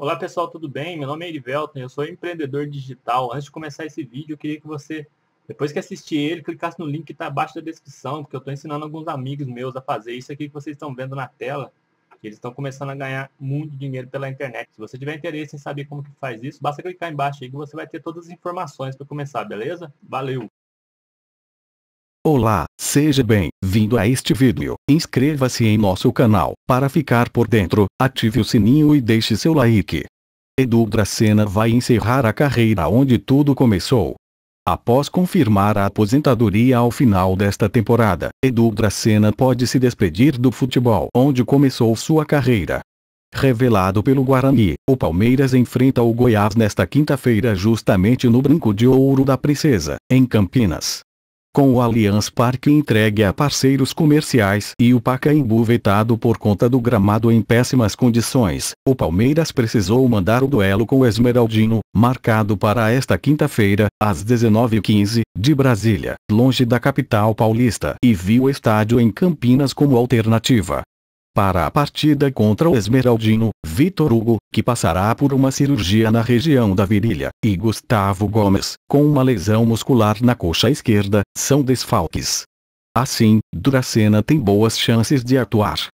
Olá pessoal, tudo bem? Meu nome é Erivelton, eu sou empreendedor digital. Antes de começar esse vídeo, eu queria que você, depois que assistir ele, clicasse no link que está abaixo da descrição, porque eu estou ensinando alguns amigos meus a fazer isso aqui que vocês estão vendo na tela. Eles estão começando a ganhar muito dinheiro pela internet. Se você tiver interesse em saber como que faz isso, basta clicar embaixo aí que você vai ter todas as informações para começar, beleza? Valeu! Olá, seja bem-vindo a este vídeo. Inscreva-se em nosso canal. Para ficar por dentro, ative o sininho e deixe seu like. Edu Dracena vai encerrar a carreira onde tudo começou. Após confirmar a aposentadoria ao final desta temporada, Edu Dracena pode se despedir do futebol onde começou sua carreira. Revelado pelo Guarani, o Palmeiras enfrenta o Goiás nesta quinta-feira justamente no Brinco de Ouro da Princesa, em Campinas. Com o Allianz Parque entregue a parceiros comerciais e o Pacaembu vetado por conta do gramado em péssimas condições, o Palmeiras precisou mandar o duelo com o Esmeraldino, marcado para esta quinta-feira, às 19h15, de Brasília, longe da capital paulista, e viu o estádio em Campinas como alternativa para a partida contra o Esmeraldino, Vitor Hugo, que passará por uma cirurgia na região da virilha, e Gustavo Gomes, com uma lesão muscular na coxa esquerda, são desfalques. Assim, Duracena tem boas chances de atuar.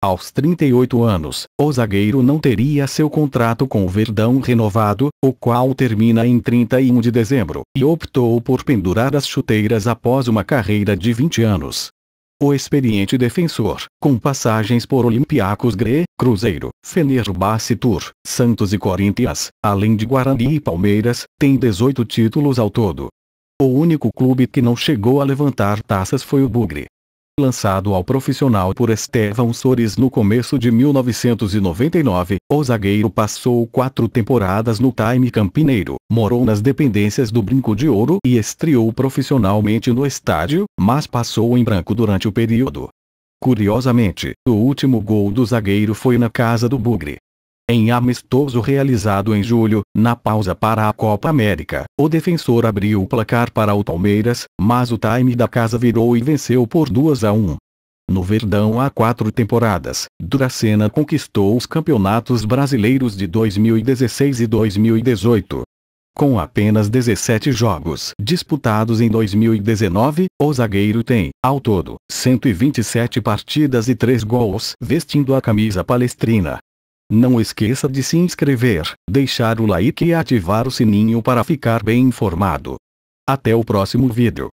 Aos 38 anos, o zagueiro não teria seu contrato com o Verdão renovado, o qual termina em 31 de dezembro, e optou por pendurar as chuteiras após uma carreira de 20 anos o experiente defensor, com passagens por Olympiacos Gre, Cruzeiro, Fenerbahçe Tour, Santos e Corinthians, além de Guarani e Palmeiras, tem 18 títulos ao todo. O único clube que não chegou a levantar taças foi o Bugre lançado ao profissional por Estevão Soares no começo de 1999, o zagueiro passou quatro temporadas no Time Campineiro, morou nas dependências do Brinco de Ouro e estreou profissionalmente no estádio, mas passou em branco durante o período. Curiosamente, o último gol do zagueiro foi na casa do Bugre. Em amistoso realizado em julho, na pausa para a Copa América, o defensor abriu o placar para o Palmeiras, mas o time da casa virou e venceu por 2 a 1. No Verdão há quatro temporadas, Duracena conquistou os campeonatos brasileiros de 2016 e 2018. Com apenas 17 jogos disputados em 2019, o zagueiro tem, ao todo, 127 partidas e 3 gols vestindo a camisa palestrina. Não esqueça de se inscrever, deixar o like e ativar o sininho para ficar bem informado. Até o próximo vídeo.